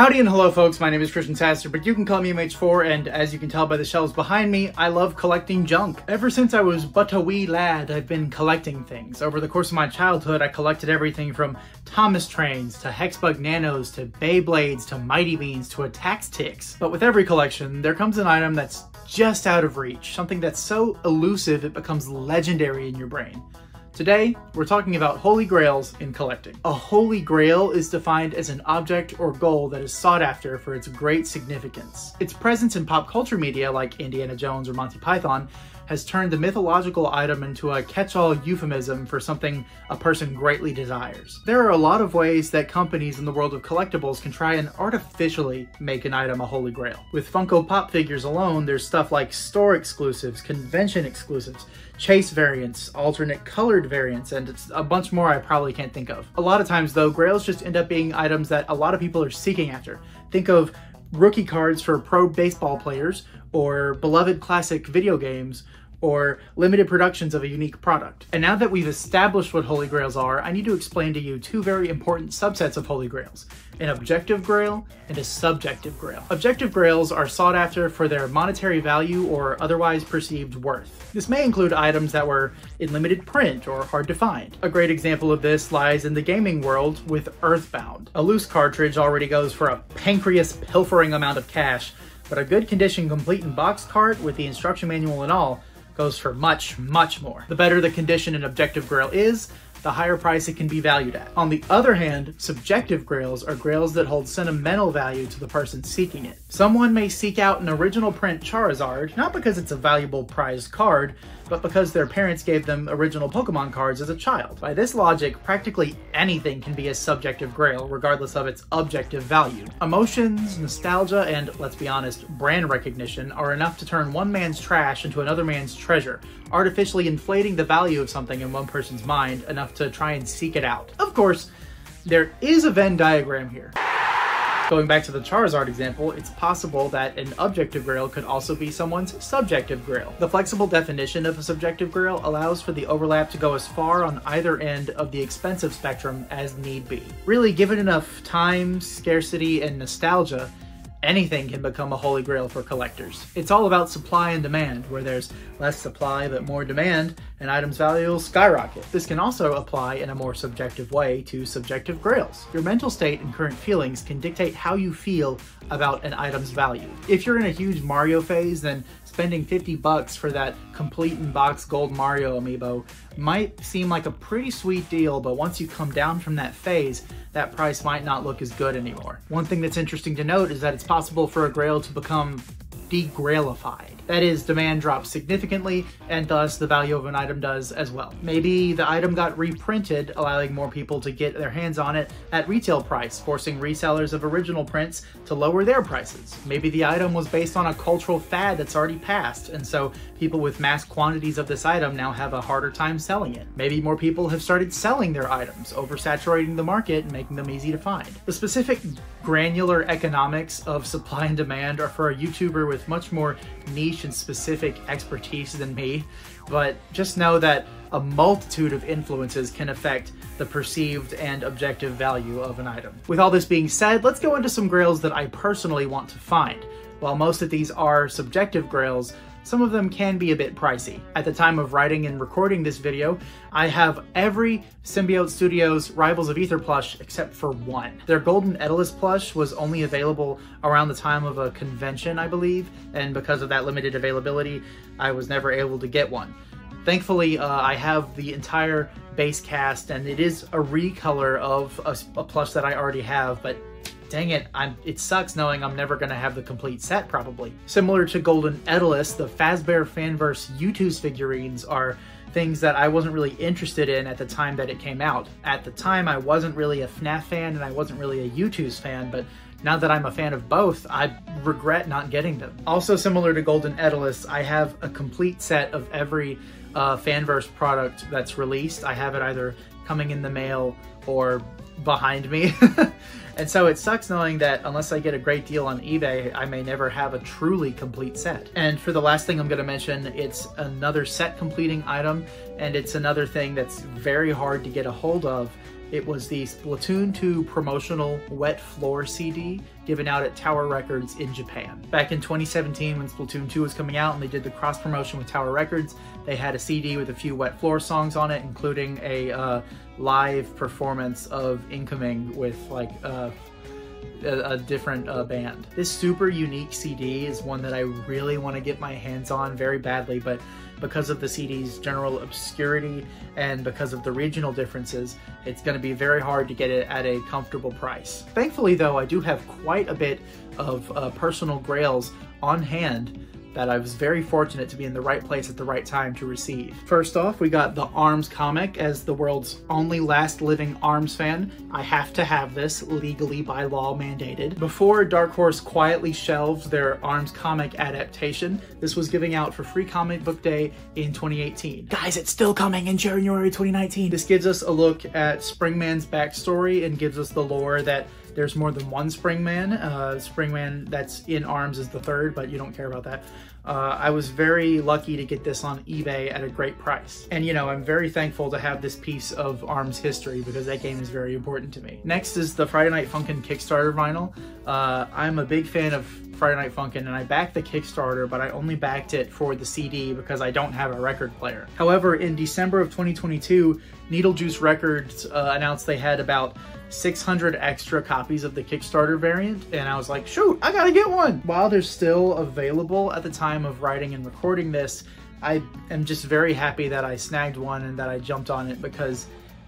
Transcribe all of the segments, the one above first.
Howdy and hello folks, my name is Christian Sasser, but you can call me MH4, and as you can tell by the shelves behind me, I love collecting junk. Ever since I was but a wee lad, I've been collecting things. Over the course of my childhood, I collected everything from Thomas Trains, to Hexbug Nanos, to Beyblades, to Mighty Beanz, to Attacktix. But with every collection, there comes an item that's just out of reach, something that's so elusive it becomes legendary in your brain. Today, we're talking about holy grails in collecting. A holy grail is defined as an object or goal that is sought after for its great significance. Its presence in pop culture media like Indiana Jones or Monty Python has turned the mythological item into a catch-all euphemism for something a person greatly desires. There are a lot of ways that companies in the world of collectibles can try and artificially make an item a holy grail. With Funko Pop figures alone, there's stuff like store exclusives, convention exclusives, chase variants, alternate colored variants, and it's a bunch more I probably can't think of. A lot of times though, grails just end up being items that a lot of people are seeking after. Think of rookie cards for pro baseball players, or beloved classic video games, or limited productions of a unique product. And now that we've established what Holy Grails are, I need to explain to you two very important subsets of Holy Grails, an objective grail and a subjective grail. Objective grails are sought after for their monetary value or otherwise perceived worth. This may include items that were in limited print or hard to find. A great example of this lies in the gaming world with Earthbound. A loose cartridge already goes for a pancreas pilfering amount of cash, but a good condition complete in box cart with the instruction manual and all goes for much, much more. The better the condition an objective grail is, the higher price it can be valued at. On the other hand, subjective grails are grails that hold sentimental value to the person seeking it. Someone may seek out an original print Charizard, not because it's a valuable prized card, but because their parents gave them original Pokemon cards as a child. By this logic, practically anything can be a subjective grail, regardless of its objective value. Emotions, nostalgia, and, let's be honest, brand recognition are enough to turn one man's trash into another man's treasure, artificially inflating the value of something in one person's mind enough to try and seek it out. Of course, there is a Venn diagram here. Going back to the Charizard example, it's possible that an objective grail could also be someone's subjective grail. The flexible definition of a subjective grail allows for the overlap to go as far on either end of the expensive spectrum as need be. Really, given enough time, scarcity, and nostalgia, anything can become a holy grail for collectors. It's all about supply and demand. Where there's less supply but more demand, an item's value will skyrocket. This can also apply in a more subjective way to subjective grails. Your mental state and current feelings can dictate how you feel about an item's value. If you're in a huge Mario phase, then spending 50 bucks for that complete in box gold Mario amiibo might seem like a pretty sweet deal, but once you come down from that phase, that price might not look as good anymore. One thing that's interesting to note is that it's possible for a grail to become degrailified. That is, demand drops significantly, and thus the value of an item does as well. Maybe the item got reprinted, allowing more people to get their hands on it at retail price, forcing resellers of original prints to lower their prices. Maybe the item was based on a cultural fad that's already passed, and so people with mass quantities of this item now have a harder time selling it. Maybe more people have started selling their items, oversaturating the market and making them easy to find. The specific granular economics of supply and demand are for a YouTuber with much more niche specific expertise than me, but just know that a multitude of influences can affect the perceived and objective value of an item. With all this being said, let's go into some grails that I personally want to find. While most of these are subjective grails, some of them can be a bit pricey. At the time of writing and recording this video, I have every Symbiote Studios Rivals of Aether plush except for one. Their Golden Etalus plush was only available around the time of a convention, I believe, and because of that limited availability, I was never able to get one. Thankfully, uh, I have the entire base cast, and it is a recolor of a, a plush that I already have, but dang it, I'm, it sucks knowing I'm never going to have the complete set probably. Similar to Golden Etalus, the Fazbear Fanverse Youtooz figurines are things that I wasn't really interested in at the time that it came out. At the time, I wasn't really a FNAF fan and I wasn't really a Youtooz fan, but now that I'm a fan of both, I regret not getting them. Also similar to Golden Etalus, I have a complete set of every uh, Fanverse product that's released. I have it either coming in the mail or behind me. and so it sucks knowing that unless I get a great deal on eBay, I may never have a truly complete set. And for the last thing I'm going to mention, it's another set completing item, and it's another thing that's very hard to get a hold of It was the Splatoon 2 promotional Wet Floor CD given out at Tower Records in Japan. Back in 2017 when Splatoon 2 was coming out and they did the cross promotion with Tower Records, they had a CD with a few Wet Floor songs on it, including a uh, live performance of Incoming with like uh, a, a, different uh, band. This super unique CD is one that I really want to get my hands on very badly, but because of the CD's general obscurity and because of the regional differences, it's going to be very hard to get it at a comfortable price. Thankfully though, I do have quite a bit of uh, personal grails on hand that I was very fortunate to be in the right place at the right time to receive. First off, we got the ARMS comic. As the world's only last living ARMS fan, I have to have this legally by law mandated. Before Dark Horse quietly shelved their ARMS comic adaptation, this was giving out for free comic book day in 2018. Guys, it's still coming in January 2019. This gives us a look at Springman's backstory and gives us the lore that there's more than one Springman. Uh, Springman that's in arms is the third, but you don't care about that. Uh, I was very lucky to get this on eBay at a great price. And you know, I'm very thankful to have this piece of ARMS history because that game is very important to me. Next is the Friday Night Funkin' Kickstarter vinyl. Uh, I'm a big fan of Friday Night Funkin' and I backed the Kickstarter, but I only backed it for the CD because I don't have a record player. However, in December of 2022, Needlejuice Records uh, announced they had about 600 extra copies of the Kickstarter variant, and I was like, shoot, I gotta get one! While they're still available at the time of writing and recording this, I am just very happy that I snagged one and that I jumped on it because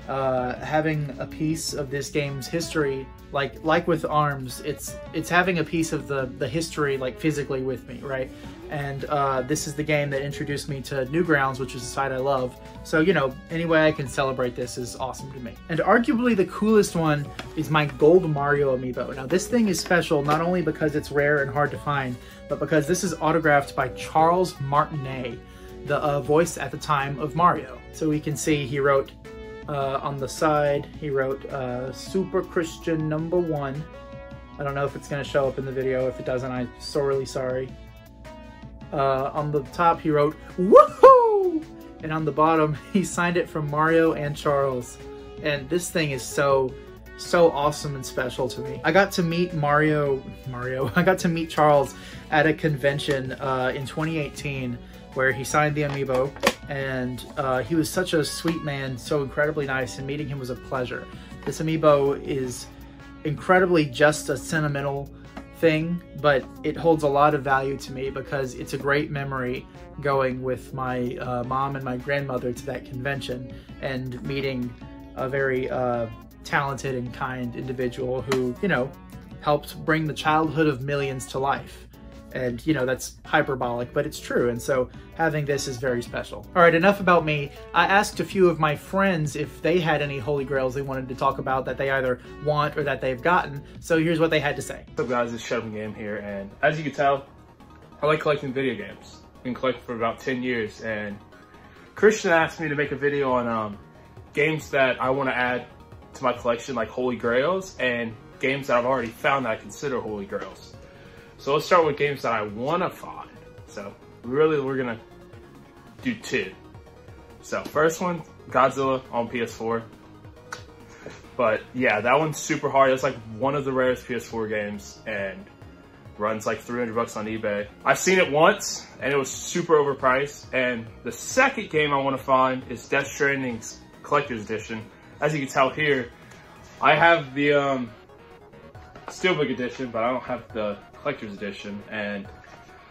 uh, having a piece of this game's history, like like with Arms, it's it's having a piece of the the history like physically with me, right? And uh, this is the game that introduced me to Newgrounds, which is a site I love. So you know, any way I can celebrate this is awesome to me. And arguably the coolest one is my Gold Mario amiibo. Now this thing is special not only because it's rare and hard to find, but because this is autographed by Charles Martinet, the uh, voice at the time of Mario. So we can see he wrote uh, on the side, he wrote uh, Super Christian number one. I don't know if it's going to show up in the video. If it doesn't, I'm sorely sorry. Uh, on the top, he wrote, Woohoo! And on the bottom, he signed it from Mario and Charles. And this thing is so, so awesome and special to me. I got to meet Mario, Mario, I got to meet Charles at a convention uh, in 2018 where he signed the amiibo and uh, he was such a sweet man, so incredibly nice, and meeting him was a pleasure. This amiibo is incredibly just a sentimental thing, but it holds a lot of value to me because it's a great memory going with my uh, mom and my grandmother to that convention and meeting a very uh, talented and kind individual who, you know, helped bring the childhood of millions to life. And, you know, that's hyperbolic, but it's true. And so having this is very special. All right, enough about me. I asked a few of my friends if they had any Holy Grails they wanted to talk about that they either want or that they've gotten. So here's what they had to say. What's up guys, it's Shut Up and Game here. And as you can tell, I like collecting video games. I've been collecting for about 10 years. And Christian asked me to make a video on um, games that I want to add to my collection, like Holy Grails, and games that I've already found that I consider Holy Grails. So let's start with games that I want to find. So really, we're gonna do two. So first one, Godzilla on PS4. But yeah, that one's super hard. It's like one of the rarest PS4 games and runs like 300 bucks on eBay. I've seen it once and it was super overpriced. And the second game I want to find is Death Stranding's Collector's Edition. As you can tell here, I have the um, Steelbook Edition, but I don't have the collector's edition, and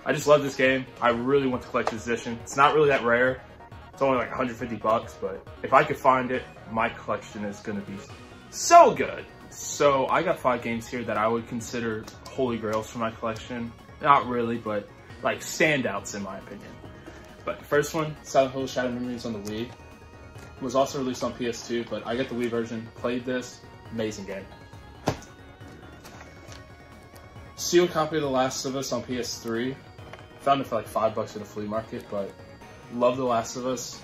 I just love this game. I really want the collector's edition. It's not really that rare. It's only like 150 bucks, but if I could find it, my collection is gonna be so good. So I got five games here that I would consider holy grails for my collection. Not really, but like standouts in my opinion. But first one, Silent Hill Shattered Memories on the Wii. was also released on PS2, but I got the Wii version, played this, amazing game. Sealed copy of The Last of Us on PS3. Found it for like five bucks at a flea market, but love The Last of Us.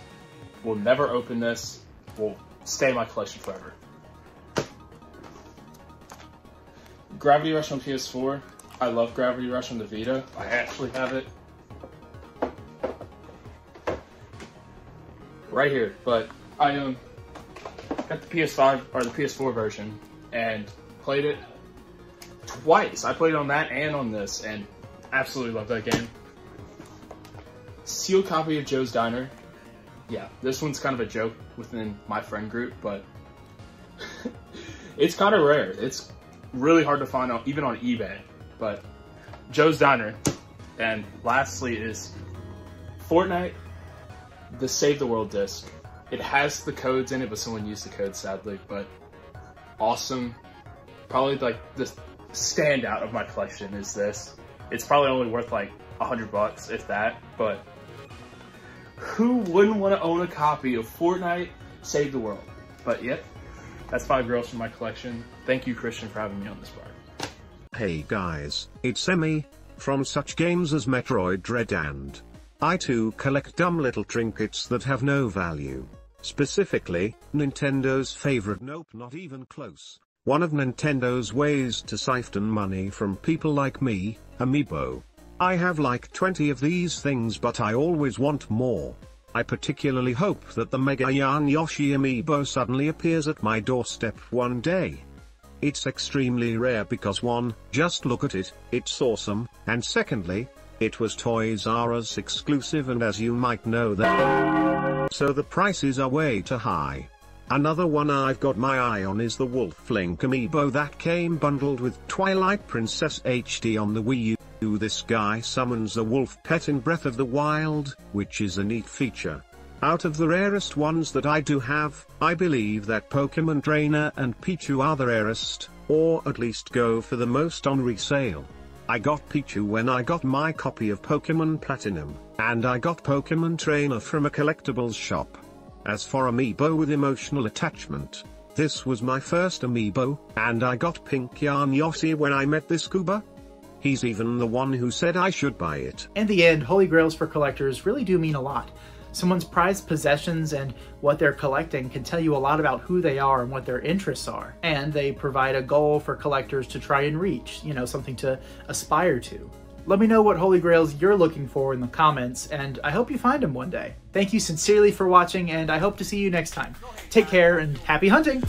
Will never open this. Will stay in my collection forever. Gravity Rush on PS4. I love Gravity Rush on the Vita. I actually have it. Right here, but I um got the PS5 or the PS4 version and played it twice. I played on that and on this and absolutely love that game. Sealed copy of Joe's Diner. Yeah, this one's kind of a joke within my friend group, but it's kind of rare. It's really hard to find out, even on eBay. But Joe's Diner. And lastly is Fortnite, the Save the World disc. It has the codes in it, but someone used the codes sadly. But awesome. Probably like the standout of my collection is this. It's probably only worth like a hundred bucks, if that. But who wouldn't want to own a copy of Fortnite Save the World? But yep, that's five girls from my collection. Thank you, Christian, for having me on this part. Hey guys, it's Emmy, from such games as Metroid Dread and I too collect dumb little trinkets that have no value. Specifically, Nintendo's favorite nope not even close. One of Nintendo's ways to siphon money from people like me, Amiibo. I have like 20 of these things but I always want more. I particularly hope that the Mega Yarn Yoshi Amiibo suddenly appears at my doorstep one day. It's extremely rare because one, just look at it, it's awesome, and secondly, it was Toys R Us exclusive and as you might know that. So the prices are way too high. Another one I've got my eye on is the Wolf Link amiibo that came bundled with Twilight Princess HD on the Wii U. This guy summons a wolf pet in Breath of the Wild, which is a neat feature. Out of the rarest ones that I do have, I believe that Pokemon Trainer and Pichu are the rarest, or at least go for the most on resale. I got Pichu when I got my copy of Pokemon Platinum, and I got Pokemon Trainer from a collectibles shop. As for Amiibo with emotional attachment, this was my first Amiibo, and I got Pink Yarn Yoshi when I met this Kuba. He's even the one who said I should buy it. In the end, Holy Grails for collectors really do mean a lot. Someone's prized possessions and what they're collecting can tell you a lot about who they are and what their interests are. And they provide a goal for collectors to try and reach, you know, something to aspire to. Let me know what Holy Grails you're looking for in the comments, and I hope you find them one day. Thank you sincerely for watching, and I hope to see you next time. Take care, and happy hunting!